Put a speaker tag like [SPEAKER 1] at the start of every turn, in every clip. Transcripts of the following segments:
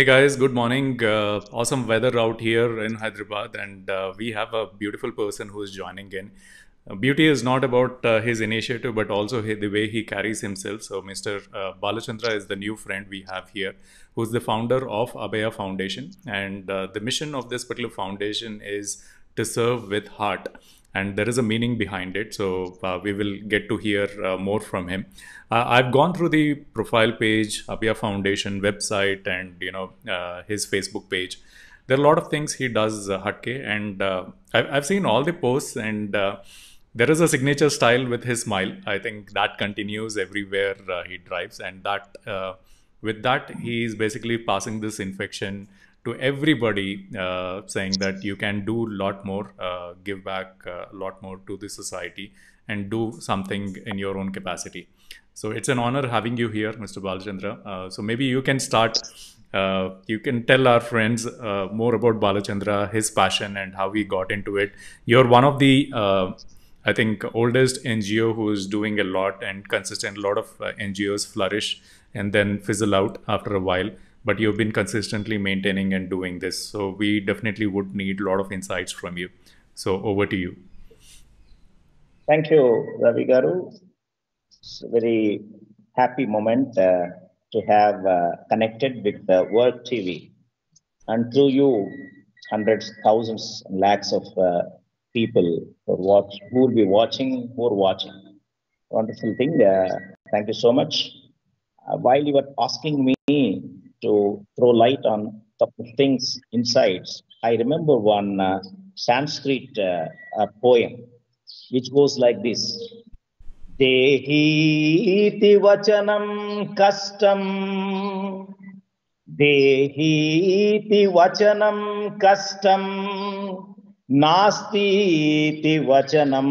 [SPEAKER 1] Hey guys, good morning. Uh, awesome weather out here in Hyderabad, and uh, we have a beautiful person who is joining in. Uh, beauty is not about uh, his initiative, but also he, the way he carries himself. So, Mr. Uh, Balachandra is the new friend we have here, who's the founder of Abhaya Foundation. And the mission of this particular foundation is to serve with heart. And there is a meaning behind it. So, uh, we will get to hear uh, more from him. Uh, I've gone through the profile page, Abhaya Foundation website, and you know uh, his Facebook page. There are a lot of things he does, uh, Hatke, and uh, I've, I've seen all the posts, and there is a signature style with his smile. I think that continues everywhere he drives, and that with that he is basically passing this infection to everybody, uh, saying that you can do a lot more, uh, give back uh, a lot more to the society, and do something in your own capacity. So it's an honor having you here, Mr. Balachandra. Uh, so maybe you can start. Uh, you can tell our friends uh, more about Balachandra, his passion, and how he got into it. You're one of the, uh, I think, oldest NGO who is doing a lot and consistent. A lot of uh, NGOs flourish and then fizzle out after a while. But you've been consistently maintaining and doing this. So we definitely would need a lot of insights from you. So over to you.
[SPEAKER 2] Thank you, Ravi Garu. It's a very happy moment uh, to have uh, connected with the Wurk TV. And through you, hundreds, thousands, and lakhs of uh, people who, watch, who will be watching, who are watching. Wonderful thing. Uh, thank you so much. Uh, while you were asking me to throw light on couple of things, insights, I remember one uh, Sanskrit uh, uh, poem which goes like this. Dehiti vachanam kastam Dehiti vachanam kastam Nasti vachanam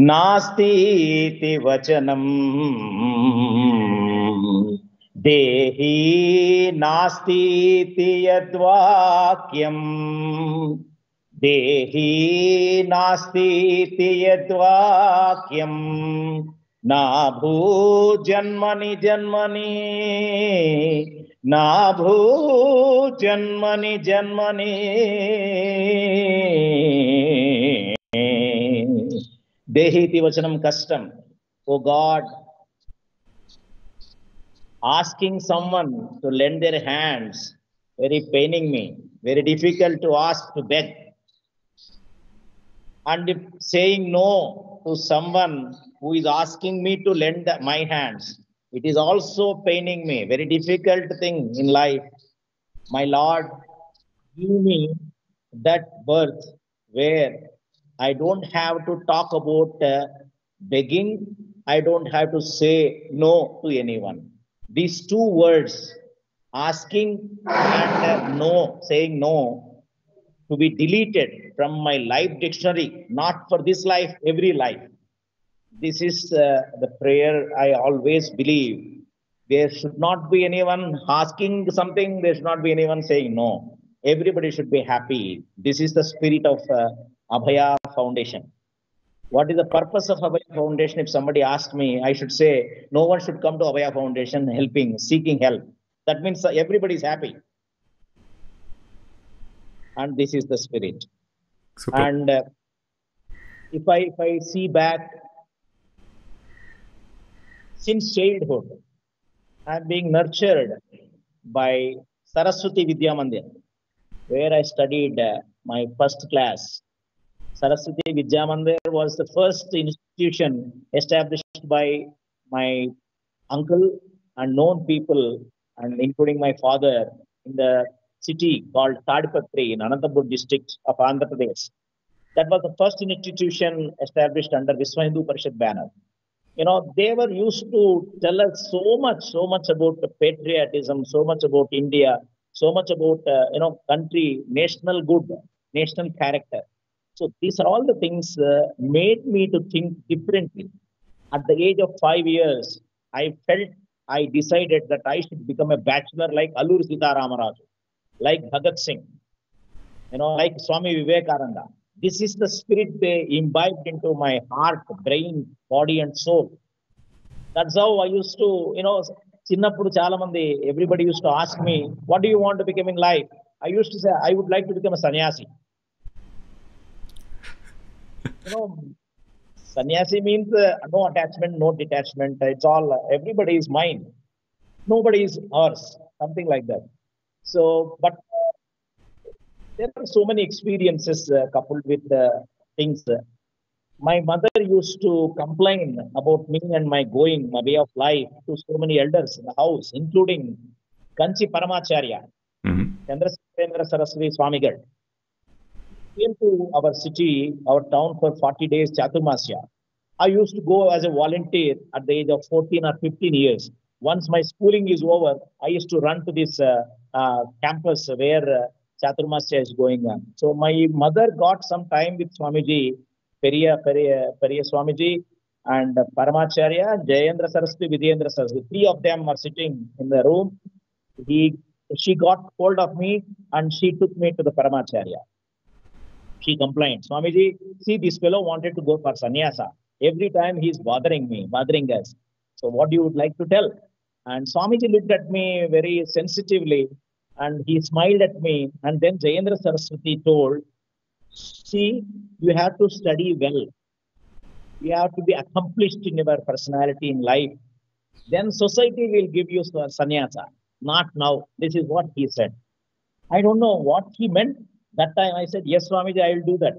[SPEAKER 2] नास्तीति वचनम्। देही नास्तीति यद्वाक्यम्। देही नास्तीति यद्वाक्यम्। न भूजन्मनि जन्मनि। न भूजन्मनि जन्मनि। Dehiti Vachanam kastam. Oh God, asking someone to lend their hands, very paining me, very difficult to ask to beg. And if saying no to someone who is asking me to lend my hands, it is also paining me, very difficult thing in life. My Lord, give me that birth where i don't have to talk about uh, begging i don't have to say no to anyone these two words asking and uh, no saying no to be deleted from my life dictionary, not for this life, every life. This is uh, the prayer I always believe. There should not be anyone asking something, there should not be anyone saying no. Everybody should be happy. This is the spirit of uh, Abhaya Foundation. What is the purpose of Abhaya Foundation? If somebody asks me, I should say, no one should come to Abhaya Foundation helping, seeking help. That means everybody is happy and this is the spirit
[SPEAKER 1] Super.
[SPEAKER 2] and uh, if i if i see back since childhood i'm being nurtured by saraswati vidya mandir where i studied uh, my first class saraswati vidya mandir was the first institution established by my uncle and known people and including my father in the city called Tadipatri in Anantapur district of Andhra Pradesh. That was the first institution established under Viswa Hindu Parishad banner. You know, they were used to tell us so much, so much about patriotism, so much about India, so much about, uh, you know, country, national good, national character. So these are all the things uh, made me to think differently. At the age of five years, I felt I decided that I should become a bachelor like Allur Sita Ramaraju like Bhagat Singh, you know, like Swami Vivekananda. This is the spirit they imbibed into my heart, brain, body, and soul. That's how I used to, you know, చిన్నప్పుడు చాలా మంది everybody use to ask me what do you want become in life I use to say I would like to become sanyasi you know sannyasi means uh, no attachment no detachment. It's all uh, everybody is mine. Nobody is ours. Something like that. So but uh, there are so many experiences uh, coupled with uh, things. My mother used to complain about me and my going my way of life to so many elders in the house including kanchi paramacharya
[SPEAKER 1] Mhm.
[SPEAKER 2] chandrasekhara saraswati swamigal came to our city, our town for 40 days, Chaturmasya. I used to go as a volunteer at the age of 14 or 15 years. Once my schooling is over, I used to run to this uh, uh, campus where uh, Chaturmasya is going on. So my mother got some time with Swamiji, Periya, Periya, Periya Swamiji, and Paramacharya, Jayendra Saraswati, Vijayendra Saraswati. Three of them are sitting in the room. He, she got hold of me and she took me to the Paramacharya she complained, Swamiji, see, this fellow wanted to go for sannyasa. Every time he's bothering me, bothering us. So, what you would like to tell? And Swamiji looked at me very sensitively and he smiled at me. And then Jayendra Saraswati told, See, you have to study well. You have to be accomplished in your personality in life. Then society will give you sannyasa. Not now. This is what he said. I don't know what he meant. That time I said, Yes, Swamiji, I will do that.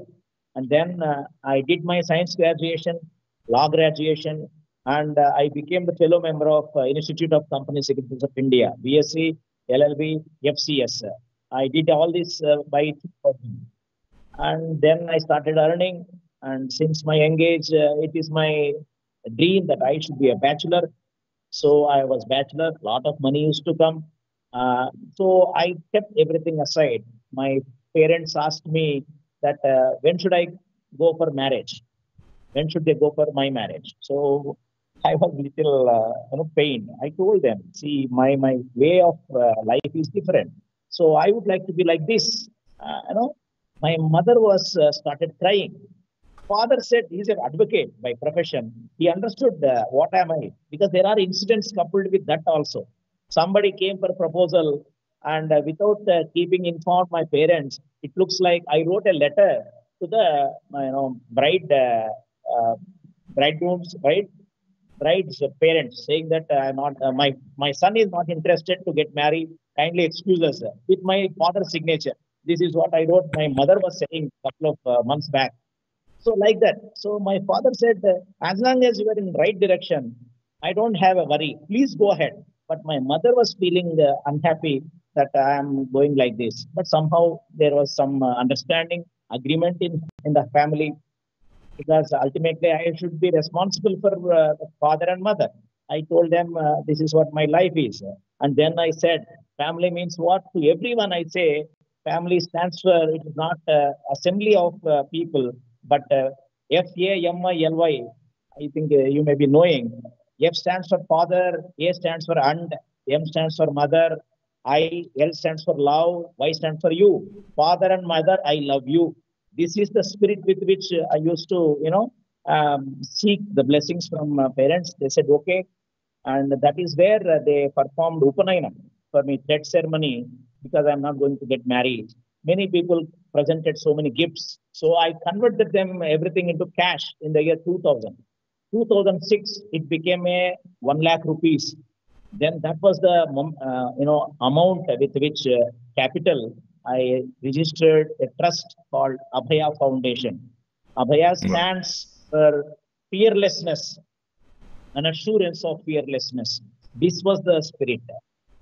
[SPEAKER 2] And then uh, I did my science graduation, law graduation, and uh, I became the fellow member of uh, Institute of Company Secretaries of India, BSc, LLB, FCS. I did all this uh, by 2000. And then I started earning. And since my young age, uh, it is my dream that I should be a bachelor. So I was bachelor. A lot of money used to come. Uh, so I kept everything aside. My parents asked me that uh, when should I go for marriage? When should they go for my marriage? So I was little uh, you know pained. I told them, see, my my way of uh, life is different. So I would like to be like this. Uh, you know, my mother was uh, started crying. Father said he's an advocate by profession. He understood uh, what am I because there are incidents coupled with that also. Somebody came for proposal and uh, without uh, keeping informed my parents, it looks like I wrote a letter to the uh, you know bride uh, uh, bridegrooms bride bride's parents saying that uh, not uh, my my son is not interested to get married. Kindly excuse us with my father's signature. This is what I wrote. My mother was saying a couple of months back. So like that. So my father said, as long as you are in right direction, I don't have a worry. Please go ahead. But my mother was feeling unhappy that I am going like this. But somehow there was some uh, understanding, agreement in, in the family because ultimately I should be responsible for uh, father and mother. I told them uh, this is what my life is. And then I said, family means what? To everyone I say, family stands for, it is not uh, assembly of uh, people, but uh, F-A-M-I-L-Y. I think uh, you may be knowing. F stands for father, A stands for and, M stands for mother, I, L stands for love, Y stands for you. Father and mother, I love you. This is the spirit with which uh, I used to, you know, um, seek the blessings from uh, parents. They said, okay. And that is where uh, they performed Upanayana for me, thread ceremony, because I'm not going to get married. Many people presented so many gifts. So I converted them everything into cash in the year 2000. 2006, it became a 1 lakh rupees. Then that was the uh, you know amount with which uh, capital I registered a trust called Abhaya Foundation. Abhaya stands for fearlessness, an assurance of fearlessness. This was the spirit,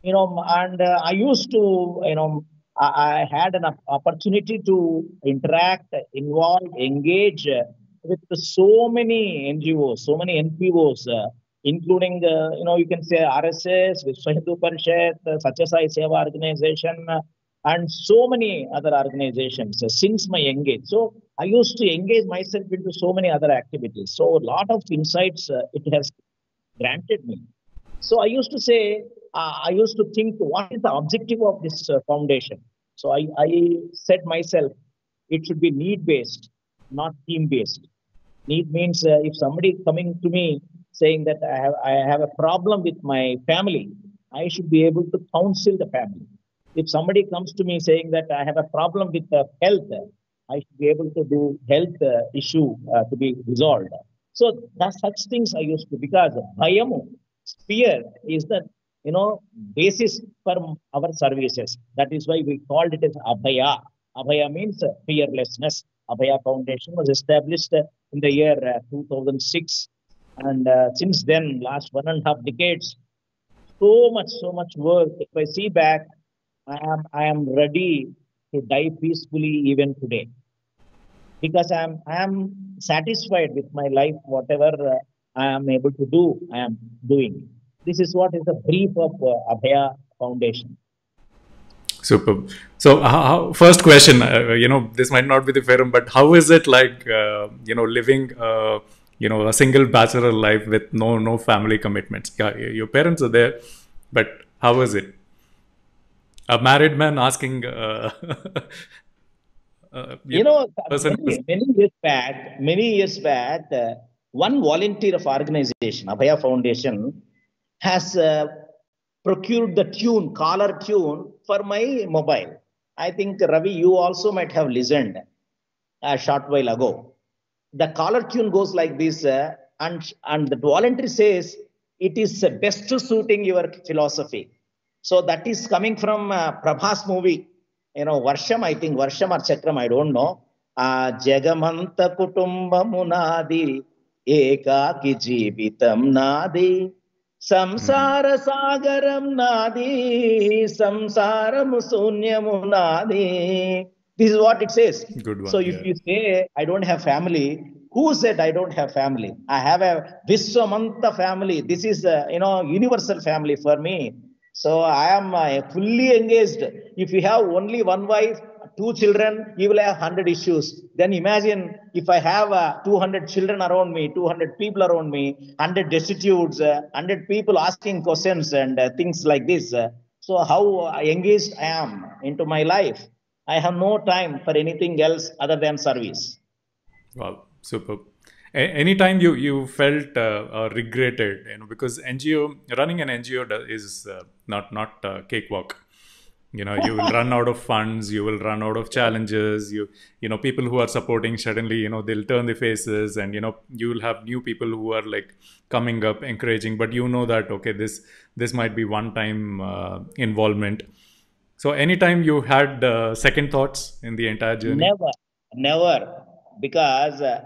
[SPEAKER 2] you know, and uh, I used to, you know, I, I had an opportunity to interact, involve, engage uh, with so many NGOs, so many NPOs, uh, including, uh, you know, you can say RSS, Vishwa Hindu Parishad, uh, Satya Sai Seva Organization, uh, and so many other organizations since my young age. So I used to engage myself into so many other activities. So a lot of insights it has granted me. So I used to say, I used to think, what is the objective of this foundation? So I, I said myself, it should be need based, not team based. Need means uh, if somebody coming to me saying that I have I have a problem with my family, I should be able to counsel the family. If somebody comes to me saying that I have a problem with uh, health, I should be able to do health uh, issue uh, to be resolved. So such things I used to because bhayamu, fear is the you know basis for our services. That is why we called it as abhaya. Abhaya means fearlessness. Abhaya Foundation was established in the year uh, 2006, and uh, since then, last one and a half decades, so much, so much work. If I see back, I am I am ready to die peacefully even today because I am I am satisfied with my life, whatever uh, I am able to do, I am doing. This is what is the brief of uh, Abhaya Foundation.
[SPEAKER 1] Superb. So, how, how, first question, uh, you know, this might not be the fair, but how is it like, uh, you know, living, uh, you know, a single bachelor life with no no family commitments? Yeah, your parents are there, but how is it? A married man asking. Uh,
[SPEAKER 2] uh, you know, many, many, years back, many years back, uh, one volunteer of organization, Abhaya Foundation, has procured the tune, caller tune for my mobile. I think Ravi, you also might have listened a short while ago. The caller tune goes like this, uh, and and the voluntary says it is best suiting your philosophy. So that is coming from uh, Prabhas movie. You know, Varsham, I think Varsham or Chakram, I don't know. ఆ జగమంత కుటుంబము నాది ekaki జీవితం nadi, సంసార సాగరం నాది సంసారము శూన్యము నాది this is what it says
[SPEAKER 1] Good one,
[SPEAKER 2] so if
[SPEAKER 1] yeah.
[SPEAKER 2] you say i don't have family who said i don't have family i have a viswamanta family this is a, you know universal family for me so i am uh, fully engaged if you have only one wife two children, you will have 100 issues. Then imagine if I have uh, 200 children around me, 200 people around me, 100 destitutes, uh, 100 people asking questions and uh, things like this. Uh, so how engaged I am into my life. I have no time for anything else other than service.
[SPEAKER 1] Wow, superb. A- anytime you you felt uh, uh, regretted, you know, because NGO running an NGO is uh, not not uh, cakewalk you know you will run out of funds you will run out of challenges you you know people who are supporting suddenly you know they'll turn their faces and you know you will have new people who are like coming up encouraging but you know that okay this this might be one time uh, involvement so anytime you had uh, second thoughts in the entire journey?
[SPEAKER 2] Never never. Because uh,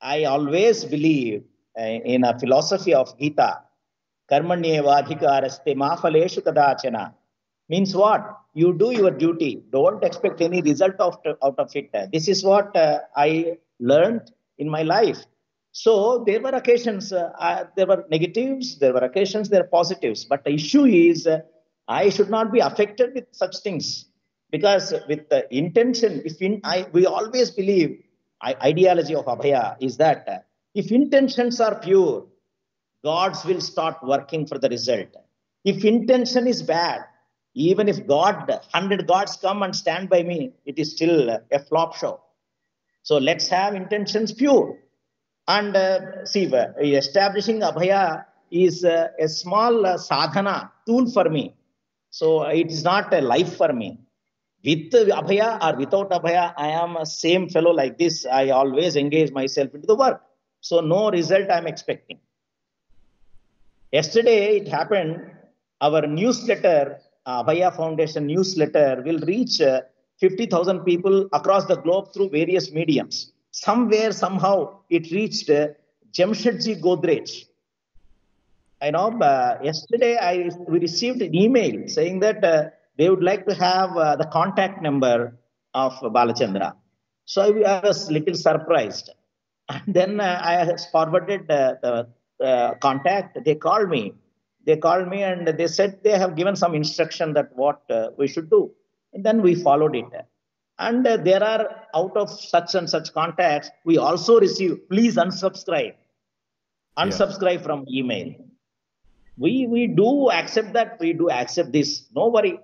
[SPEAKER 2] i always believe uh, in a philosophy of gita karmanyevadhikaraste ma phaleshu kadachana means what? You do your duty. Don't expect any result of, out of it. This is what uh, i learned in my life. So there were occasions uh, there were negatives there were occasions there were positives. But the issue is uh, i should not be affected with such things because with the intention if in, I, we always believe I, ideology of abhaya is that if intentions are pure gods will start working for the result if intention is bad even if God, 100 gods come and stand by me, it is still a flop show. So let's have intentions pure. And uh, see, uh, establishing Abhaya is uh, a small uh, sadhana tool for me. So it is not a life for me. With Abhaya or without Abhaya, I am a same fellow like this. I always engage myself into the work. So no result I'm expecting. Yesterday it happened, our newsletter Abhaya Foundation newsletter will reach uh, 50,000 people across the globe through various mediums. Somewhere, somehow, it reached uh, Jamshedji Godrej. I know uh, yesterday I we received an email saying that uh, they would like to have uh, the contact number of Balachandra. So I, was little surprised. And then uh, I forwarded uh, the uh, contact. They called me they called me and they said they have given some instruction that what uh, we should do and then we followed it and uh, there are out of such and such contacts we also receive please unsubscribe unsubscribe yeah. from email we we do accept that we do accept this no worry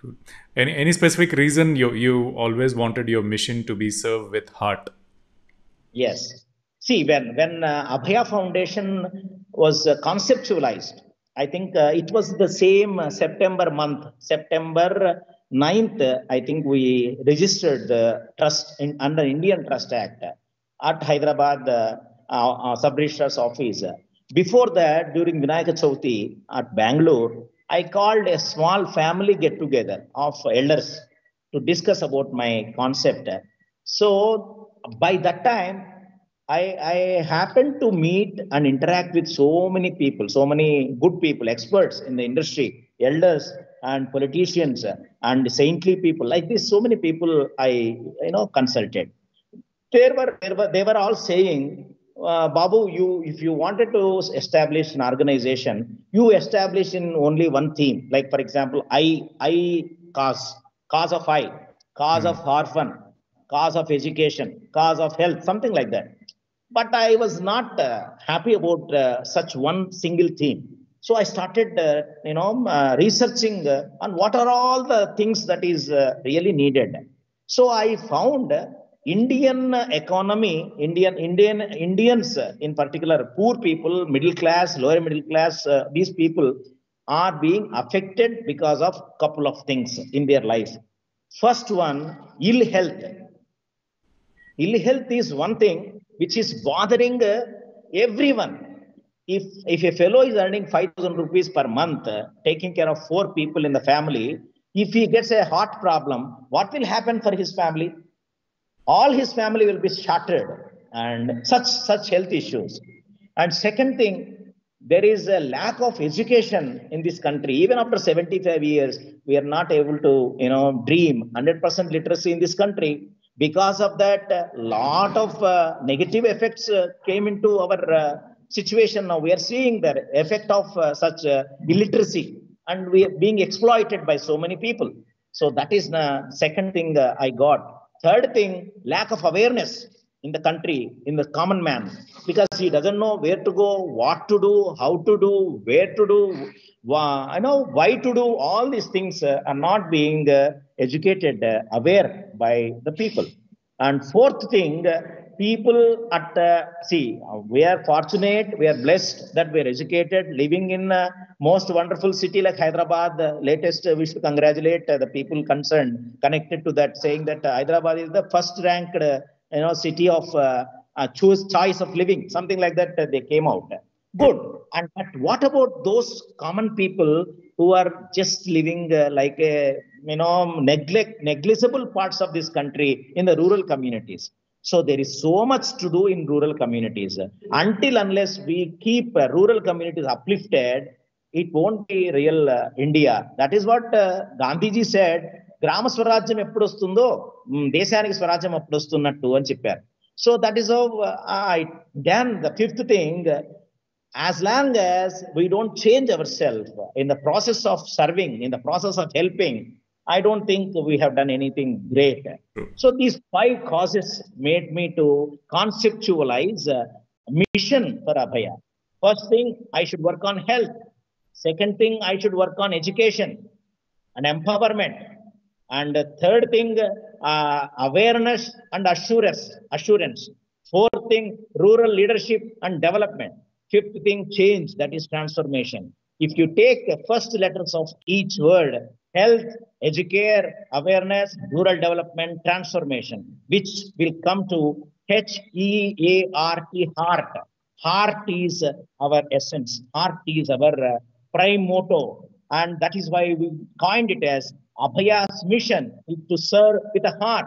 [SPEAKER 1] Good. any any specific reason you you always wanted your mission to be served with heart
[SPEAKER 2] yes see when when uh, Abhaya Foundation was uh, conceptualized, I think uh, it was the same uh, September month, September 9th. I think we registered the trust in, under Indian Trust Act at Hyderabad uh, uh, sub registrar's office. Before that, during Vinayaka Chauthi at Bangalore, I called a small family get together of elders to discuss about my concept. So by that time, I, I happened to meet and interact with so many people, so many good people, experts in the industry, elders and politicians and saintly people. Like this, so many people I you know consulted. There were, there were they were all saying uh, Babu, you if you wanted to establish an organization, you establish in only one theme. Like for example, I I cause cause of I, cause mm. of orphan, cause of education, cause of health, something like that. But I was not uh, happy about uh, such one single theme. So I started, uh, you know, uh, researching uh, on what are all the things that is really needed. So I found Indian economy, Indian Indian Indians in particular, poor people, middle class, lower middle class, uh, these people are being affected because of a couple of things in their life. First one, ill health. Ill health is one thing which is bothering uh, everyone. If if a fellow is earning five thousand rupees per month, uh, taking care of four people in the family, if he gets a heart problem, what will happen for his family? All his family will be shattered and such such health issues. And second thing there is a lack of education in this country. Even after 75 years we are not able to you know dream 100% literacy in this country. Because of that a lot of uh, negative effects uh, came into our uh, situation. Now we are seeing the effect of uh, such uh, illiteracy. And we are being exploited by so many people. So that is the second thing uh, i got Third thing, lack of awareness in the country, in the common man, because he doesn't know where to go, what to do, how to do, where to do, why, I know why to do. All these things uh, are not being uh, educated, uh, aware by the people. And fourth thing, people at uh, see we are fortunate we are blessed that we are educated living in a most wonderful city like hyderabad the latest uh, we should congratulate uh, the people concerned connected to that saying that hyderabad is the first ranked you know city of choose choice of living something like that they came out. Good. And but what about those common people who are just living like a you know neglect negligible parts of this country in the rural communities so there is so much to do in rural communities. Until unless we keep rural communities uplifted, it won't be real uh, India. That is what uh, Gandhiji said. గ్రామ స్వరాజ్యం ఎప్పుడు వస్తుందో దేశానికి స్వరాజ్యం అప్పుడు వస్తున్నట్టు అని చెప్పారు so that is then the fifth thing as long as we don't change ourselves in the process of serving, in the process of helping, I don't think we have done anything great. So these five causes made me to conceptualize a mission for Abhaya. First thing, I should work on health. Second thing, I should work on education and empowerment. And third thing, uh, awareness and assurance. Assurance. Fourth thing, rural leadership and development. Fifth thing, change. That is transformation. If you take the first letters of each word, health, educare, awareness, rural development, transformation, which will come to H-E-A-R-T, heart. Heart is our essence. Heart is our uh, prime motto. And that is why we coined it as Abhaya's mission is to serve with a heart.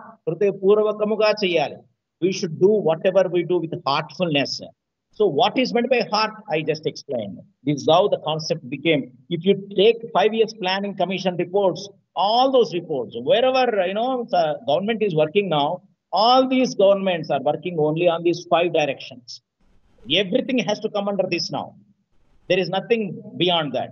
[SPEAKER 2] We should do whatever we do with heartfulness. So what is meant by heart? I just explained. This is how the concept became. If you take five years planning commission reports, all those reports, wherever you know the government is working now, all these governments are working only on these five directions. Everything has to come under this now. There is nothing beyond that.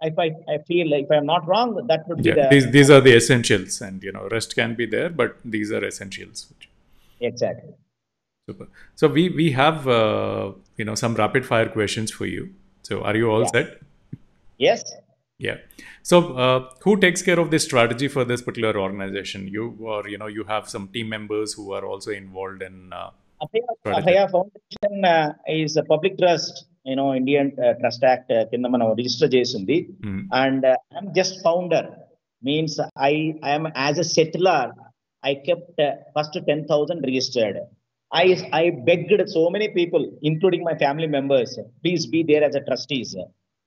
[SPEAKER 2] If I, I feel if I'm not wrong, that would
[SPEAKER 1] yeah,
[SPEAKER 2] be the,
[SPEAKER 1] these these are the essentials, and you know rest can be there, but these are essentials.
[SPEAKER 2] Exactly.
[SPEAKER 1] Super. So we we have uh, you know some rapid fire questions for you. So are you all
[SPEAKER 2] Yeah.
[SPEAKER 1] set?
[SPEAKER 2] Yes.
[SPEAKER 1] Yeah. So uh, who takes care of this strategy for this particular organization? You or you know you have some team members who are also involved in uh,
[SPEAKER 2] Abhaya,
[SPEAKER 1] Got it.
[SPEAKER 2] Abhaya Foundation uh, is a public trust, you know, Indian uh, Trust Act uh, కింద మనం register చేసింది
[SPEAKER 1] Hmm.
[SPEAKER 2] and uh, I'm just founder means I I am as a settler I kept uh, first 10,000 registered. I I begged so many people, including my family members, please be there as a trustees.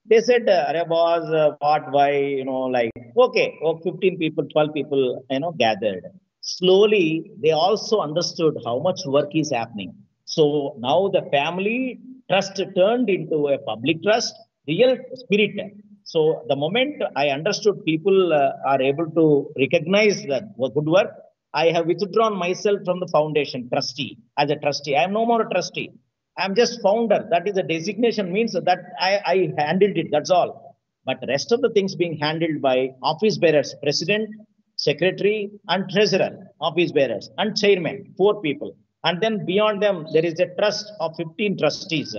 [SPEAKER 2] They said, uh, "Arey boss, uh, what, why, you know, like, okay, oh, 15 people, 12 people, you know, gathered. Slowly, they also understood how much work is happening. So now the family trust turned into a public trust, real spirit. So the moment I understood people uh, are able to recognize that good work, I have withdrawn myself from the foundation trustee as a trustee. I am no more a trustee. I'm just founder. That is a designation means that I, I handled it. That's all. But rest of the things being handled by office bearers, president, secretary, and treasurer, office bearers, and chairman, four people. And then beyond them, there is a trust of 15 trustees.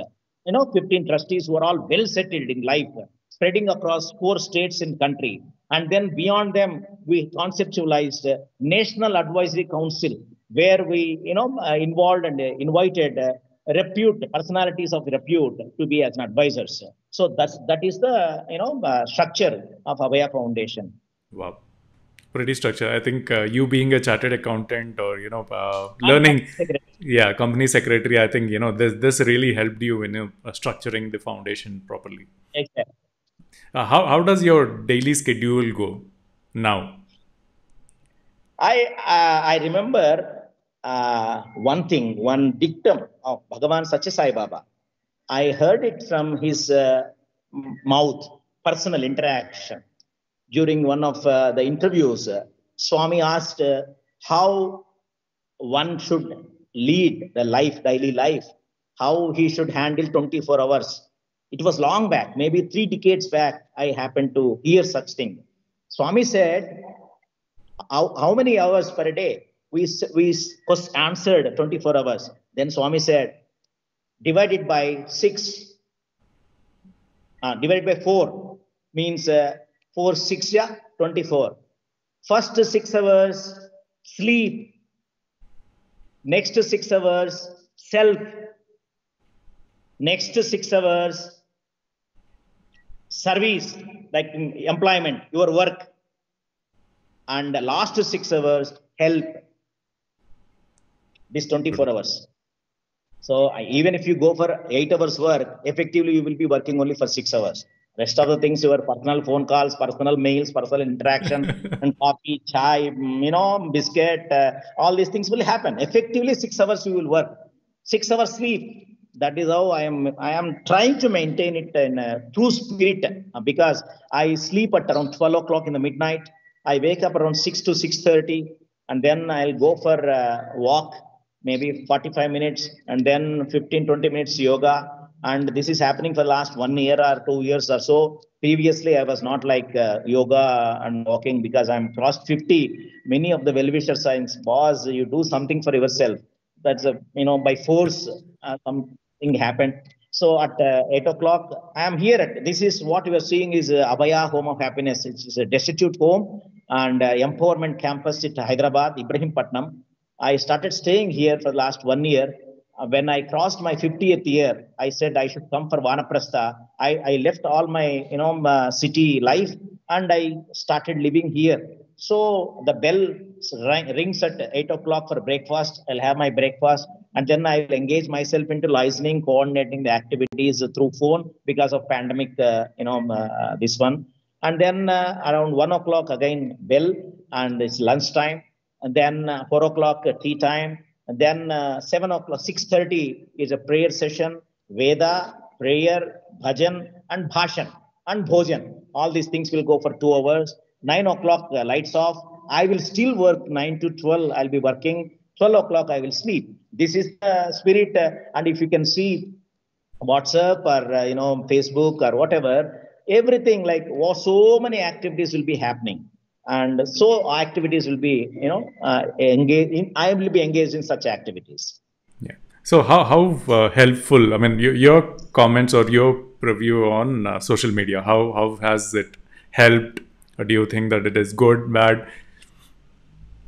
[SPEAKER 2] You know, 15 trustees who are all well settled in life, spreading across four states in country. And then beyond them, we conceptualized a National Advisory Council, where we, you know, uh, involved and uh, invited uh, repute personalities of repute to be as an advisors. So that's that is the you know uh, structure of Abhaya Foundation.
[SPEAKER 1] Wow. Pretty structure. I think uh, you being a chartered accountant or, you know, uh, learning, yeah, company secretary, I think, you know, this, this really helped you in uh, structuring the foundation properly.
[SPEAKER 2] Exactly.
[SPEAKER 1] Uh, how, how does your daily schedule go now?
[SPEAKER 2] I uh, I remember uh, one thing, one dictum of Bhagavan Satya Sai Baba. I heard it from his uh, mouth, personal interaction. During one of uh, the interviews, uh, Swami asked uh, how one should lead the life, daily life, how he should handle 24 hours. It was long back, maybe three decades back, I happened to hear such thing. Swami said, how, how many hours per day? We, we answered 24 hours. Then Swami said, divided by 6, uh, divided by 4 means uh, 4, 6, yeah, 24. First 6 hours, sleep. Next 6 hours, self. Next 6 hours, service, like employment, your work. And last six hours help. This 24 hours. So I- even if you go for eight hours work effectively you will be working only for six hours. Rest of the things your personal phone calls personal mails personal interaction and coffee chai you know biscuit uh, all these things will happen. Effectively six hours you will work. Six hours sleep that is how i am i am trying to maintain it in a true spirit uh, because i sleep at around 12 o'clock in the midnight. I wake up around 6 to 6.30 and then i'll go for a walk maybe 45 minutes and then 15 20 minutes yoga. And this is happening for the last one year or two years or so. Previously i was not like uh, yoga and walking because i'm crossed 50 many of the well-wisher signs boss you do something for yourself. That's a you know by force uh, something happened so at uh, 8 o'clock i am here at this is what you are seeing is uh, abhaya home of happiness it's a destitute home and uh, empowerment campus at hyderabad ibrahim patnam I started staying here for the last one year. Uh, when I crossed my 50th year, I said I should come for Vanaprastha. I, I left all my, you know, uh, city life and I started living here. So the bell ring, rings at 8 o'clock for breakfast. I'll have my breakfast and then I will engage myself into listening, coordinating the activities through phone because of pandemic, uh, you know, uh, this one. And then uh, around 1 o'clock again bell and it's lunchtime. And then 4 o'clock tea time. And then 7 o'clock 6.30 is a prayer session veda prayer bhajan and bhashan and bhojan. All these things will go for two hours. 9 o'clock lights off. I will still work 9 to 12 i'll be working. 12 o'clock i will sleep this is the spirit uh, and if you can see whatsapp or uh, you know facebook or whatever everything like so many activities will be happening and so activities will be you know uh, engaged in, i will be engaged in such activities
[SPEAKER 1] Yeah. So how how uh, helpful? I mean, your, your comments or your preview on uh, social media. How how has it helped? Or do you think that it is good, bad?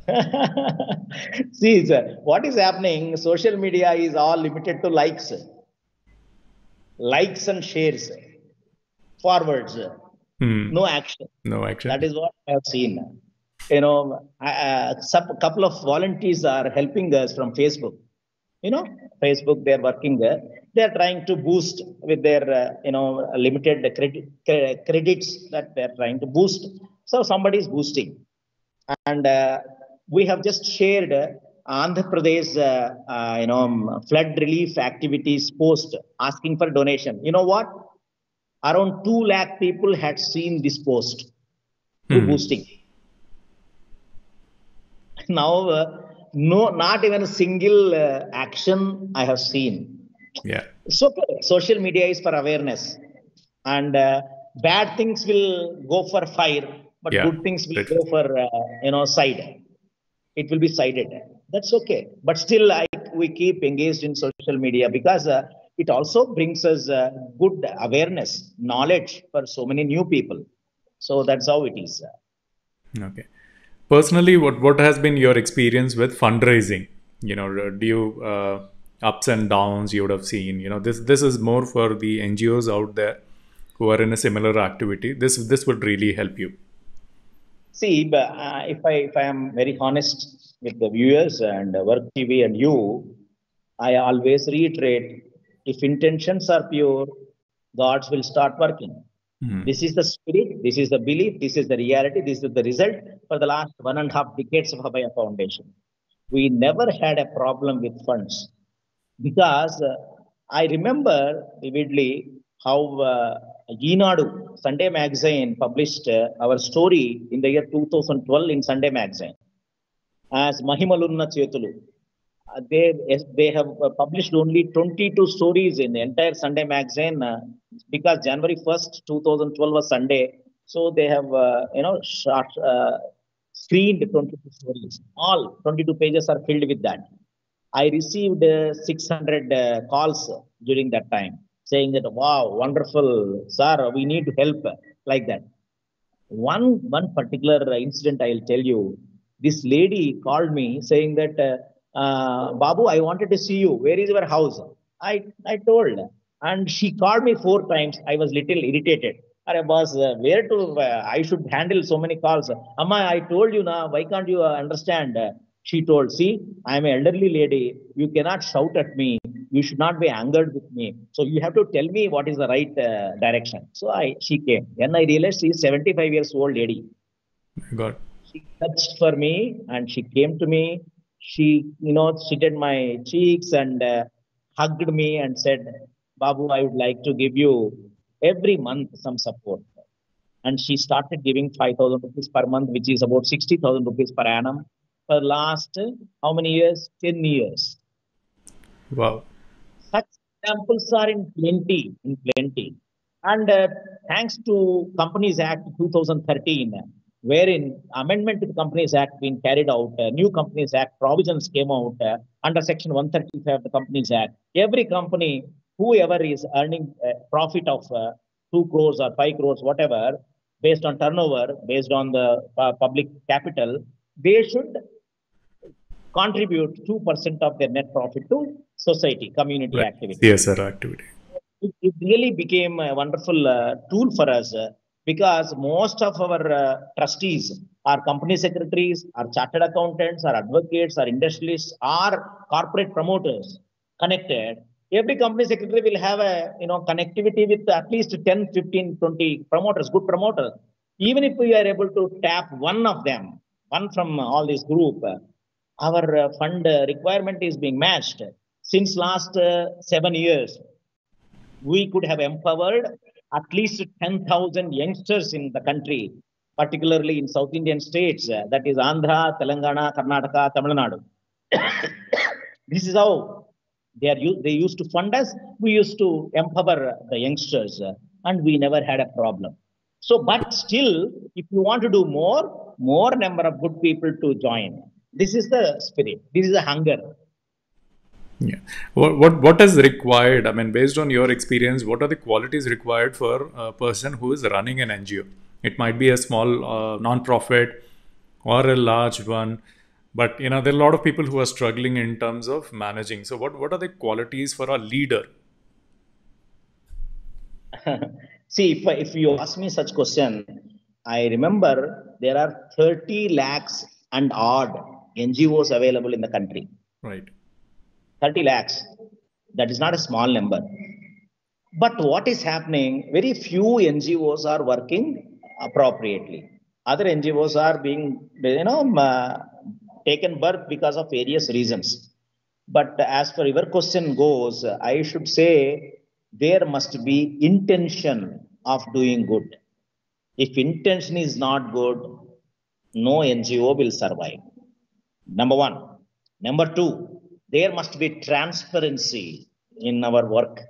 [SPEAKER 2] See, sir, what is happening? Social media is all limited to likes, likes and shares, forwards,
[SPEAKER 1] Hmm.
[SPEAKER 2] no action.
[SPEAKER 1] No action.
[SPEAKER 2] That is what I have seen. You know, a couple of volunteers are helping us from Facebook. You know, Facebook, they're working there. They're trying to boost with their, uh, you know, limited credit, credits that they're trying to boost. So somebody is boosting. And uh, we have just shared uh, Andhra Pradesh, uh, uh, you know, um, flood relief activities post asking for donation. You know what? Around 2 lakh people had seen this post
[SPEAKER 1] Hmm.
[SPEAKER 2] boosting. Now, uh, no, not even a single uh, action I have seen.
[SPEAKER 1] Yeah.
[SPEAKER 2] So social media is for awareness, and uh, bad things will go for fire, but
[SPEAKER 1] Yeah,
[SPEAKER 2] good things will go for uh, you know side. It will be cited. That's okay, but still, I we keep engaged in social media because uh, it also brings us uh, good awareness, knowledge for so many new people. So that's how it is.
[SPEAKER 1] Okay. Personally, what what has been your experience with fundraising? You know, uh, do you uh, ups and downs you would have seen? You know, this this is more for the NGOs out there who are in a similar activity. This this would really help you.
[SPEAKER 2] See, but, uh, if I if I am very honest with the viewers and uh, Wurk TV and you, I always reiterate: if intentions are pure, gods will start working.
[SPEAKER 1] Hmm.
[SPEAKER 2] This is the spirit, this is the belief, this is the reality, this is the result for the last one and a half decades of Abhaya Foundation. We never had a problem with funds because uh, I remember vividly how uh, Eenadu, Sunday Magazine, published uh, our story in the year 2012 in Sunday Magazine as Mahimalunna Chetulu. Uh, they they have uh, published only 22 stories in the entire Sunday magazine uh, because January 1st, 2012 was Sunday. So they have uh, you know short, uh, screened 22 stories. All 22 pages are filled with that. I received uh, 600 uh, calls during that time saying that wow wonderful sir we need to help like that. One one particular incident i'll tell you. This lady called me saying that uh, uh, babu i wanted to see you. Where is your house? I i told. And she called me four times. I was little irritated. Arre boss, uh, where to uh, i should handle so many calls. Amma i told you now why can't you uh, understand? She told see i am an elderly lady. You cannot shout at me you should not be angered with me. So you have to tell me what is the right uh, direction. So i she came. Then i realized she is 75 years old lady.
[SPEAKER 1] God.
[SPEAKER 2] she touched for me and she came to me. She you know seated my cheeks and uh, hugged me and said babu i would like to give you every month some support. And she started giving 5000 rupees per month which is about 60000 rupees per annum for last how many years? 10 years.
[SPEAKER 1] Wow.
[SPEAKER 2] Examples are in plenty in plenty. And uh, thanks to companies act 2013 wherein amendment to the companies act being carried out uh, new companies act provisions came out uh, under section 135 of the companies act. Every company whoever is earning a profit of uh, 2 crores or 5 crores whatever based on turnover based on the uh, public capital they should contribute 2% of their net profit to society community
[SPEAKER 1] Right.
[SPEAKER 2] activity
[SPEAKER 1] CSR activity.
[SPEAKER 2] it, it really became a wonderful uh, tool for us uh, because most of our uh, trustees are company secretaries, are chartered accountants, are advocates, are industrialists, are corporate promoters connected. Every company secretary will have a you know connectivity with at least 10, 15, 20 promoters, good promoters. Even if we are able to tap one of them, one from all this group, uh, our uh, fund uh, requirement is being matched. Since last uh, seven years, we could have empowered at least 10,000 youngsters in the country, particularly in South Indian states, uh, that is Andhra, Telangana, Karnataka, Tamil Nadu. this is how they are they used to fund us. We used to empower the youngsters, uh, and we never had a problem. So, but still, if you want to do more, more number of good people to join. This is the spirit. This is the hunger.
[SPEAKER 1] Yeah. What, what what is required? I mean, based on your experience, what are the qualities required for a person who is running an NGO? It might be a small uh, non-profit or a large one. but you know there are a lot of people who are struggling in terms of managing so what what are the qualities for a leader
[SPEAKER 2] see if, if you ask me such question i remember there are 30 lakhs and odd ngos available in the country
[SPEAKER 1] right
[SPEAKER 2] 30 lakhs that is not a small number but what is happening very few ngos are working appropriately other ngos are being you know um, uh, taken birth because of various reasons. But as for your question goes, I should say there must be intention of doing good. If intention is not good, no NGO will survive. Number one. Number two, there must be transparency in our work.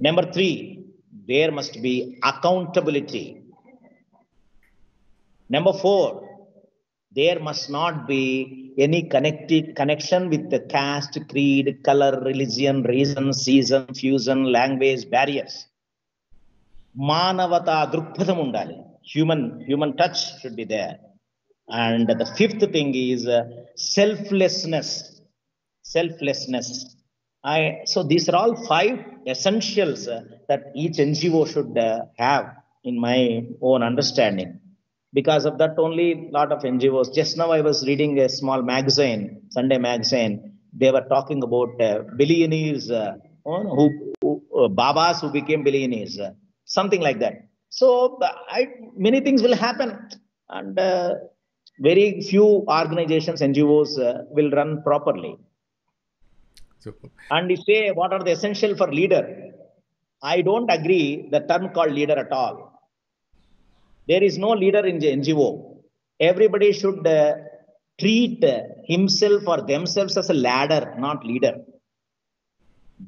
[SPEAKER 2] Number three, there must be accountability. Number four, there must not be any connected connection with the caste, creed, color, religion, reason, season, fusion, language, barriers. Manavata drukpadam. Human, human touch should be there. And the fifth thing is uh, selflessness. Selflessness. I, so these are all five essentials uh, that each NGO should uh, have in my own understanding. Because of that only lot of ngos just now i was reading a small magazine sunday magazine. They were talking about billionaires who, who uh, babas who became billionaires uh, something like that. So I, many things will happen. And uh, very few organizations ngos uh, will run properly Super. and you say what are the essential for leader i don't agree the term called leader at all there is no leader in the NGO. Everybody should uh, treat himself or themselves as a ladder, not leader.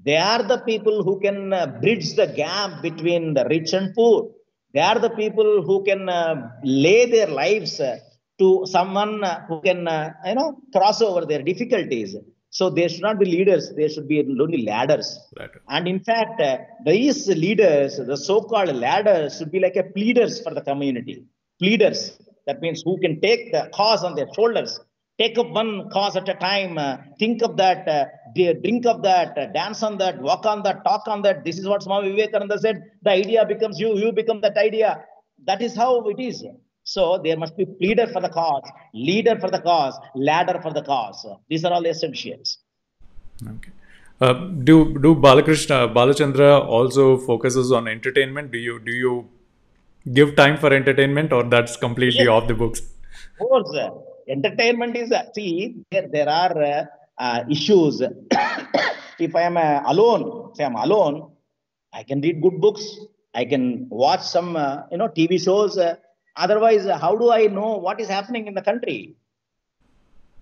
[SPEAKER 2] They are the people who can uh, bridge the gap between the rich and poor. They are the people who can uh, lay their lives uh, to someone who can, uh, you know, cross over their difficulties. So they should not be leaders, they should be only ladders. Ladder. And in fact, uh, these leaders, the so-called ladders, should be like a pleaders for the community. Pleaders. That means who can take the cause on their shoulders, take up one cause at a time, uh, think of that, uh, drink of that, uh, dance on that, walk on that, talk on that. This is what Swami Vivekananda said. The idea becomes you, you become that idea. That is how it is. So there must be pleader for the cause, leader for the cause, ladder for the cause. These are all essentials.
[SPEAKER 1] Okay. Uh, do do Balakrishna Balachandra also focuses on entertainment? Do you do you give time for entertainment, or that's completely yes. off the books?
[SPEAKER 2] Of course, uh, entertainment is uh, see there there are uh, uh, issues. if I am uh, alone, say I'm alone, I can read good books. I can watch some you know TV shows Otherwise, how do I know what is happening in the country?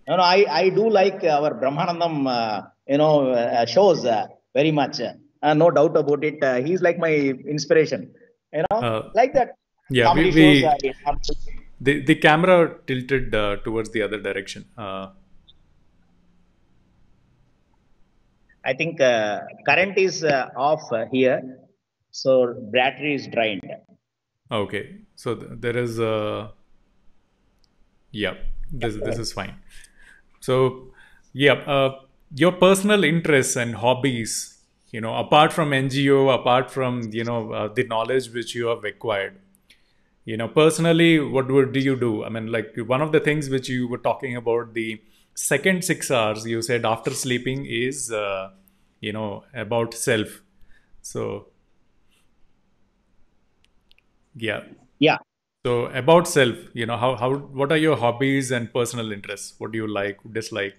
[SPEAKER 2] You know, I, I do like our Brahmanandam, uh, you know, uh, shows uh, very much. Uh, no doubt about it. Uh, he's like my inspiration. You know, uh, like that.
[SPEAKER 1] Yeah, we, we the, the camera tilted towards the other direction. I
[SPEAKER 2] think current is off here, so battery is drained.
[SPEAKER 1] Okay, so th- there is a yeah, this this is fine. So yeah, uh, your personal interests and hobbies, you know, apart from NGO, apart from you know uh, the knowledge which you have acquired, you know, personally, what would do you do? I mean, like one of the things which you were talking about the second six hours you said after sleeping is uh, you know about self so yeah.
[SPEAKER 2] Yeah.
[SPEAKER 1] So about self, you know, how how what are your hobbies and personal interests? What do you like, dislike?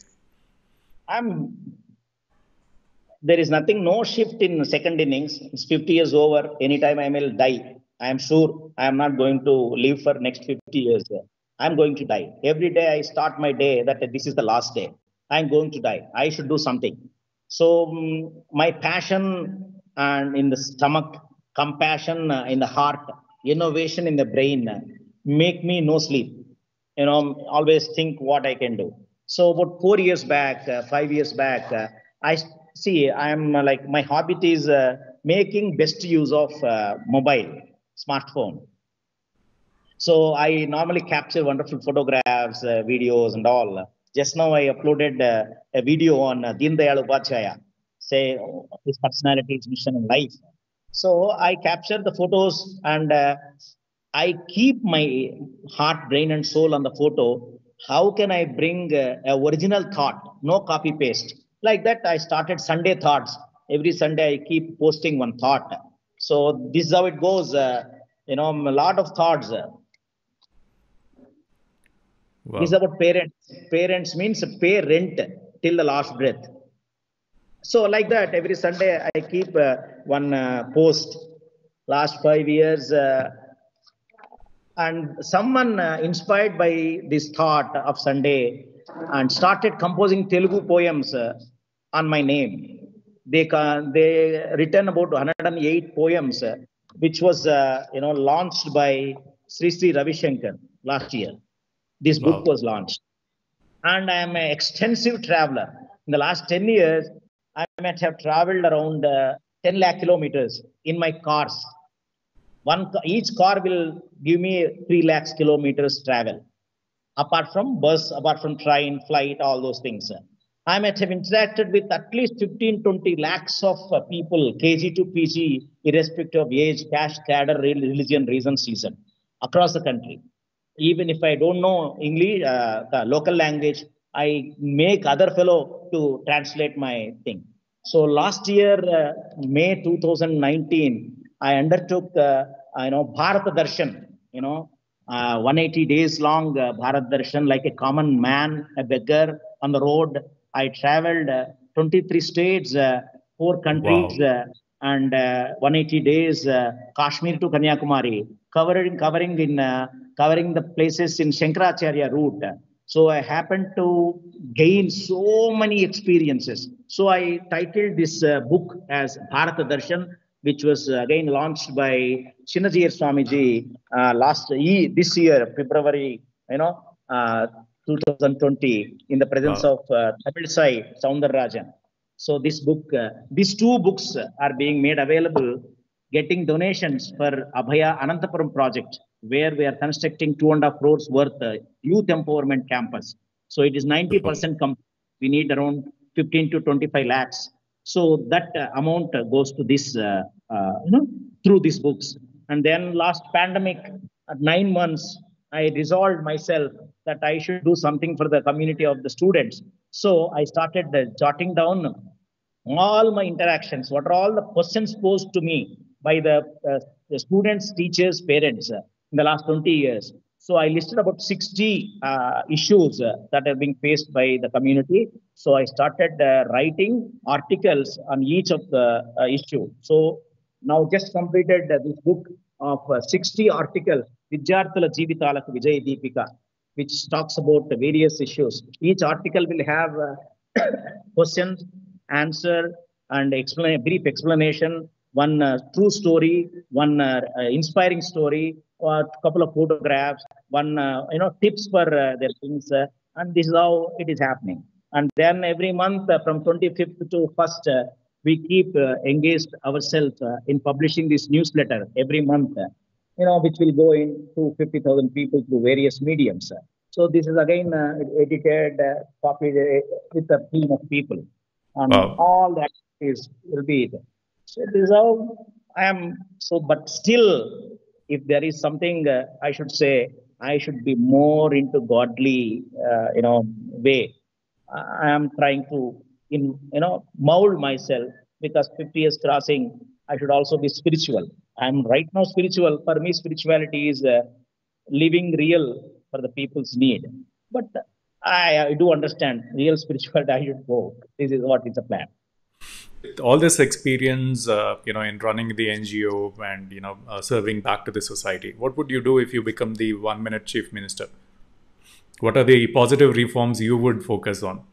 [SPEAKER 2] I'm there is nothing, no shift in second innings. It's 50 years over. Anytime I will die. I am sure I am not going to live for next 50 years. I'm going to die. Every day I start my day that this is the last day. I'm going to die. I should do something. So um, my passion and in the stomach, compassion uh, in the heart, innovation in the brain make me no sleep you know always think what i can do so about four years back uh, five years back uh, i see i'm uh, like my hobby is uh, making best use of uh, mobile smartphone So I normally capture wonderful photographs, uh, videos, and all. Just now I uploaded uh, a video on uh, Deen Upadhyaya, say his personality, his mission in life. So I capture the photos and uh, I keep my heart, brain, and soul on the photo. How can I bring uh, a original thought, no copy paste? Like that, I started Sunday thoughts. Every Sunday, I keep posting one thought. So this is how it goes. Uh, you know, a lot of thoughts.
[SPEAKER 1] Wow.
[SPEAKER 2] This is about parents. Parents means pay rent till the last breath. So like that, every Sunday I keep uh, one uh, post. Last five years, uh, and someone uh, inspired by this thought of Sunday and started composing Telugu poems uh, on my name. They they written about 108 poems, uh, which was uh, you know launched by Sri Sri Ravi Shankar last year. This book was launched and I am an extensive traveler. In the last 10 years, I might have traveled around uh, 10 lakh kilometers in my cars. One each car will give me 3 lakhs kilometers travel. Apart from bus, apart from train, flight, all those things. I might have interacted with at least 15, 20 lakhs of uh, people, KG to PG, irrespective of age, caste, cadre, religion, reason, season, across the country even if I don't know English, uh, the local language, I make other fellow to translate my thing. So last year, uh, May 2019, I undertook, uh, I know, Bharat Darshan, you know, uh, 180 days long uh, Bharat Darshan, like a common man, a beggar on the road. I traveled uh, 23 states, uh, four countries,
[SPEAKER 1] Wow.
[SPEAKER 2] uh, and uh, 180 days uh, Kashmir to Kanyakumari, covering covering in uh, covering the places in Shankaracharya route. So I happened to gain so many experiences. So I titled this uh, book as Bharata Darshan, which was uh, again launched by Chinna Jeeyar Swamiji uh, last ye- this year, February, you know, uh, 2020, in the presence
[SPEAKER 1] Wow.
[SPEAKER 2] of uh, Tamilisai Soundararajan. So this book, uh, these two books are being made available, getting donations for Abhaya Anantapuram project, where we are constructing two and a half crores worth uh, youth empowerment campus. So it is 90% complete. We need around 15 to 25 lakhs. So that uh, amount uh, goes to this, uh, uh, you know, through these books. And then last pandemic, at nine months, I resolved myself that I should do something for the community of the students. So I started uh, jotting down all my interactions, what are all the questions posed to me by the, uh, the students, teachers, parents uh, in the last 20 years. So I listed about 60 uh, issues uh, that are being faced by the community. So I started uh, writing articles on each of the uh, issue. So now just completed this book of uh, 60 articles, Vidyarthala Jeevitaలకు Vijay Deepika, which talks about the various issues. Each article will have questions, answer, and explain brief explanation. One uh, true story, one uh, uh, inspiring story, a couple of photographs, one uh, you know tips for uh, their things, uh, and this is how it is happening. And then every month uh, from 25th to 1st, uh, we keep uh, engaged ourselves uh, in publishing this newsletter every month. you know, which will go in to 50,000 people through various mediums. So this is again uh, edited, uh, copied uh, with a team of people. And
[SPEAKER 1] Wow.
[SPEAKER 2] all that is will be it. So this how I am. So, but still, if there is something uh, I should say, I should be more into godly, uh, you know, way. I am trying to, in you know, mold myself because 50 years crossing, I should also be spiritual. I'm right now spiritual. For me, spirituality is uh, living real for the people's need. But I, I do understand real spirituality. I should go. This is what is a plan.
[SPEAKER 1] All this experience, uh, you know, in running the NGO and you know uh, serving back to the society, what would you do if you become the one-minute chief minister? What are the positive reforms you would focus on?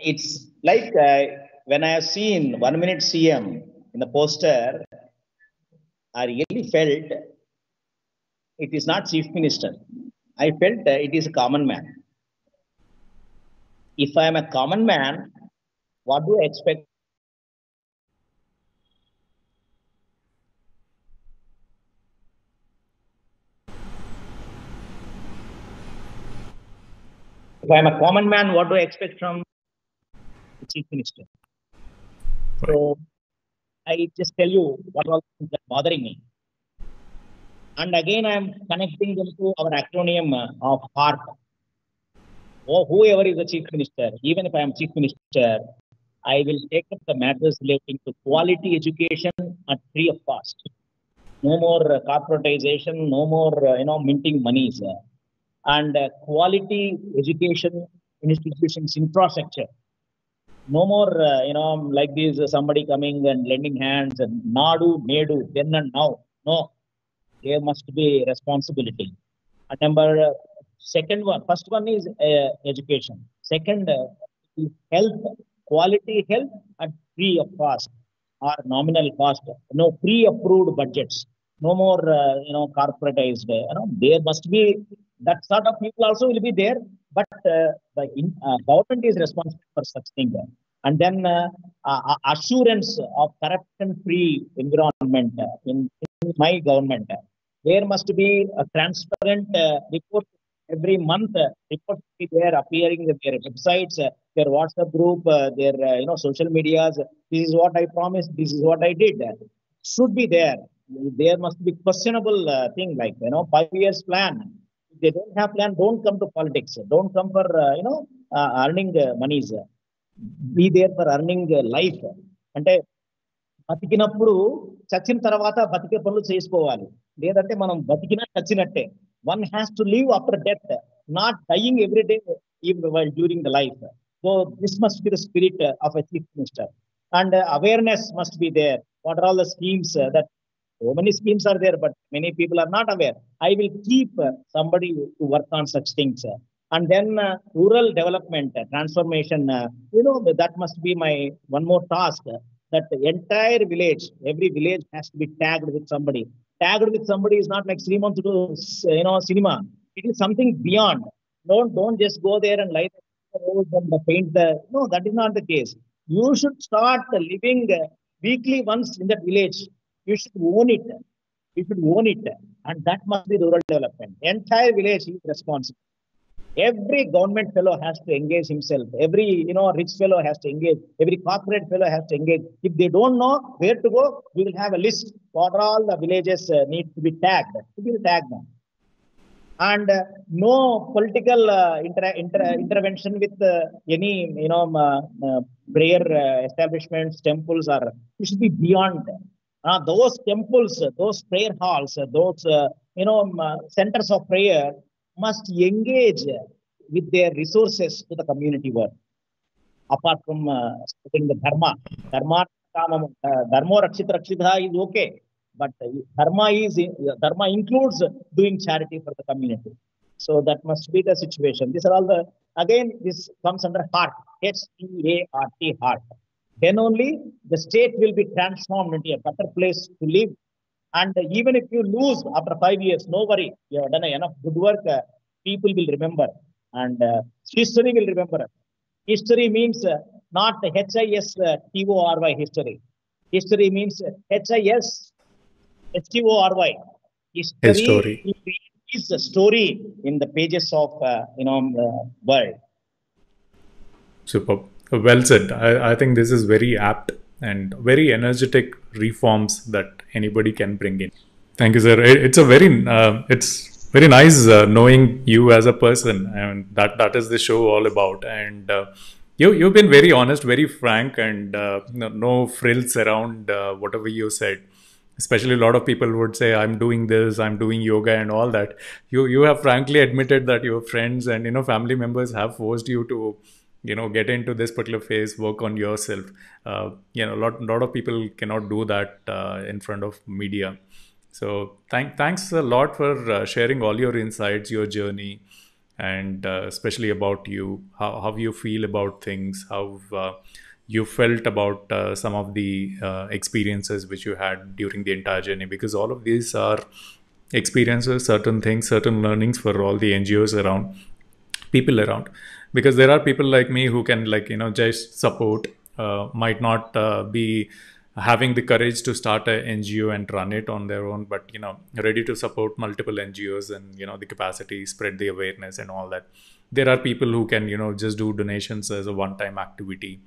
[SPEAKER 2] It's like uh, when I have seen one minute CM in the poster, I really felt it is not chief minister. I felt uh, it is a common man if I am a common man, what do you expect? If I am a common man, what do I expect from the chief minister?
[SPEAKER 1] Right.
[SPEAKER 2] So I just tell you what all things are bothering me. And again, I am connecting them to our acronym of HEART, or whoever is the chief minister, even if I am chief minister, I will take up the matters relating to quality education at free of cost. No more uh, corporatization, no more uh, you know minting monies, and uh, quality education institutions infrastructure. No more you know like this somebody coming and lending hands and nadu, nedu, then and now. No, there must be responsibility. And number second one, first one is uh, education. Second uh, health, quality health at free of cost or nominal cost. No pre-approved budgets. No more uh, you know corporatized. You know there must be that sort of people also will be there, but uh, the in, uh, government is responsible for such thing. And then uh, assurance of corruption-free environment in, in my government. There must be a transparent report every month. Uh, report be there appearing in their websites, uh, their WhatsApp group, uh, their uh, you know social medias. This is what I promised. This is what I did. Should be there. There must be questionable uh, thing like you know five years plan. If they don't have plan, don't come to politics. Don't come for uh, you know uh, earning uh, monies. Be there for earning uh, life. అంటే బతికినప్పుడు చచ్చిన తర్వాత బతికే పనులు చేసుకోవాలి లేదంటే మనం బతికినా చచ్చినట్టే One has to live after death, not dying every day even while during the life. So this must be the spirit of a chief minister. And awareness must be there. What are all the schemes uh, that so many schemes are there, but many people are not aware. I will keep uh, somebody to work on such things. And then uh, rural development, uh, transformation, uh, you know, that must be my one more task that the entire village, every village has to be tagged with somebody tagged with somebody is not like Srimanth to you know cinema it is something beyond don't don't just go there and light the and paint the no that is not the case you should start living weekly once in that village you should own it. You should own it. And that must be rural development. Entire village is responsible. Every government fellow has to engage himself. Every you know rich fellow has to engage. Every corporate fellow has to engage. If they don't know where to go, we will have a list. What all the villages uh, need to be tagged. We will tag them. And uh, no political uh, inter- inter- intervention with uh, any you know prayer uh, establishments, temples, or it should be beyond uh, those temples, those prayer halls, uh, those you know centers of prayer must engage uh, with their resources to the community work. Apart from uh, spreading the dharma, dharma, uh, dharma rakshit rakshitha is okay, but uh, dharma is uh, dharma includes doing charity for the community. So that must be the situation. These are all the again. This comes under heart. H E A R T heart then only the state will be transformed into a better place to live. And even if you lose after five years, no worry, you have done enough good work. uh, people will remember, and uh, history will remember. History means uh, not H I S T O R Y history. History means H I S H T O R Y.
[SPEAKER 1] History.
[SPEAKER 2] is a story in the pages of uh, you know uh, world.
[SPEAKER 1] Superb. Well said. I, I think this is very apt and very energetic reforms that anybody can bring in. Thank you, sir. It's a very uh, it's very nice uh, knowing you as a person, and that that is the show all about. And uh, you you've been very honest, very frank, and uh, no, no frills around uh, whatever you said. Especially a lot of people would say, "I'm doing this, I'm doing yoga, and all that." You you have frankly admitted that your friends and you know family members have forced you to you know get into this particular phase work on yourself. Uh, you know a lot, lot of people cannot do that uh, in front of media. So thank, thanks a lot for uh, sharing all your insights your journey and uh, especially about you. How, how you feel about things how uh, you felt about uh, some of the experiences which you had during the entire journey. Because all of these are experiences certain things certain learnings for all the ngos around people around because there are people like me who can like you know just support uh, might not uh, be having the courage to start a NGO and run it on their own, but you know, ready to support multiple NGOs and you know the capacity, spread the awareness and all that. There are people who can you know just do donations as a one-time activity.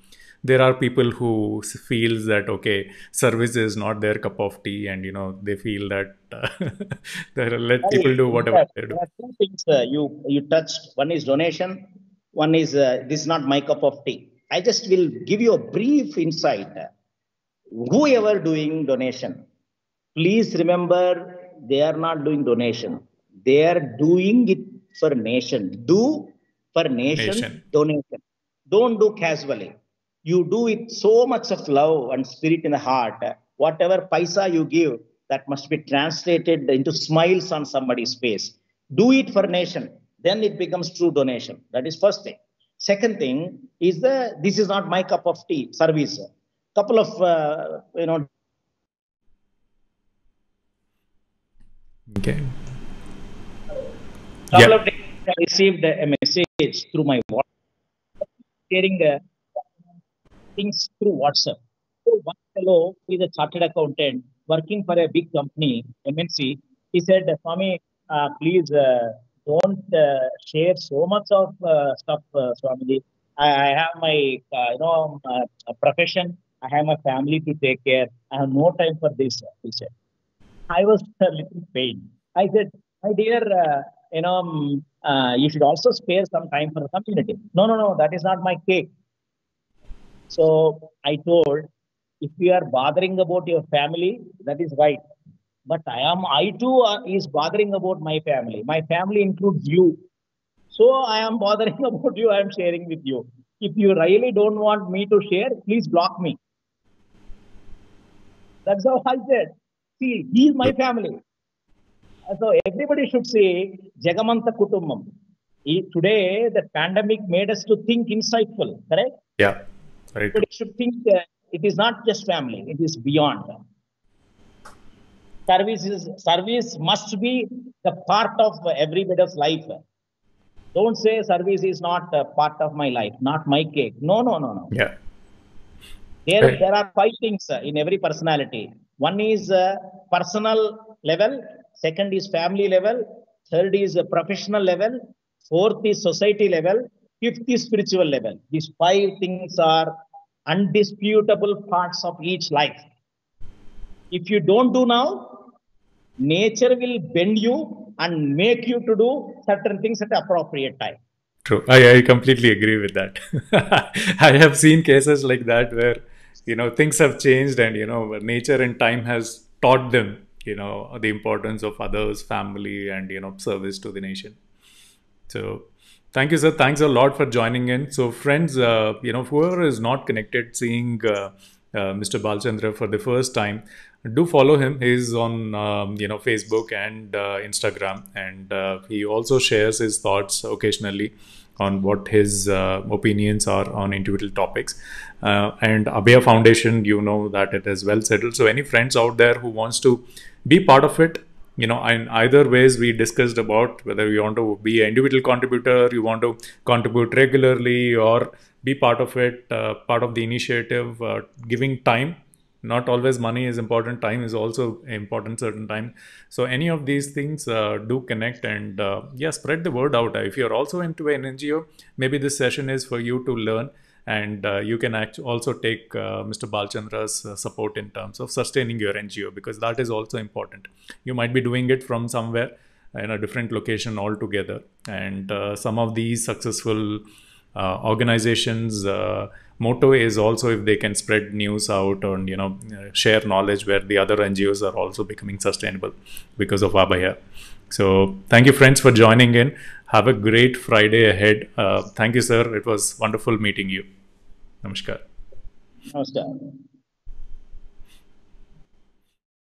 [SPEAKER 1] There are people who feels that okay, service is not their cup of tea, and you know they feel that uh, let people do whatever they do.
[SPEAKER 2] Two things uh, you you touched. One is donation. One is uh, this is not my cup of tea. I just will give you a brief insight whoever doing donation, please remember they are not doing donation. They are doing it for nation. Do for nation, nation. donation. Don't do casually. You do it so much of love and spirit in the heart. Whatever paisa you give, that must be translated into smiles on somebody's face. Do it for nation. Then it becomes true donation. That is first thing. Second thing is the this is not my cup of tea service couple of uh, you know
[SPEAKER 1] okay
[SPEAKER 2] couple of days I received a message through my WhatsApp sharing uh, things through WhatsApp. So one fellow is a chartered accountant working for a big company, MNC. He said, Swami, uh, please uh, don't uh, share so much of uh, stuff, uh, Swami. I, I, have my, uh, you know, profession I have my family to take care. I have no time for this, he said. I was a little pained. I said, my dear, uh, you know, um, you should also spare some time for the community. No, no, no, that is not my cake. So I told, if you are bothering about your family, that is right. But I am, I too uh, is bothering about my family. My family includes you. So I am bothering about you. I am sharing with you. If you really don't want me to share, please block me. That's how I said. See, he is my family. So everybody should say Jagamanta Kutumbam. Today, the pandemic made us to think insightful, correct?
[SPEAKER 1] Yeah, right.
[SPEAKER 2] Everybody should think uh, it is not just family, it is beyond. Service, is, service must be the part of everybody's life. Don't say service is not a part of my life, not my cake. No, no, no, no.
[SPEAKER 1] Yeah.
[SPEAKER 2] There, right. there are five things in every personality. One is uh, personal level, second is family level, third is professional level, fourth is society level, fifth spiritual level. These five things are undisputable parts of each life. If you don't do now, nature will bend you and make you to do certain things at appropriate time.
[SPEAKER 1] True. I, I completely agree with that. I have seen cases like that where you know things have changed and you know nature and time has taught them you know the importance of others family and you know service to the nation so thank you sir thanks a lot for joining in so friends uh, you know whoever is not connected seeing uh, uh, mr balachandra for the first time do follow him he's on um, you know facebook and uh, instagram and uh, he also shares his thoughts occasionally on what his uh, opinions are on individual topics. And Abhaya Foundation, you know that it is well settled. So any friends out there who wants to be part of it, you know, in either ways we discussed about whether you want to be an individual contributor, you want to contribute regularly, or be part of it, uh, part of the initiative, uh, giving time. Not always money is important time is also important certain time. So any of these things uh, do connect and uh, yeah spread the word out. If you're also into an ngo maybe this session is for you to learn and uh, you can act- also take uh, mr balachandra's uh, support in terms of sustaining your ngo because that is also important. You might be doing it from somewhere in a different location altogether. And uh, some of these successful organizations motto is also if they can spread news out and you know share knowledge where the other ngos are also becoming sustainable because of abhaya. So thank you friends for joining in. Have a great friday ahead. Uh, thank you sir. It was wonderful meeting you namaskar
[SPEAKER 2] namaskar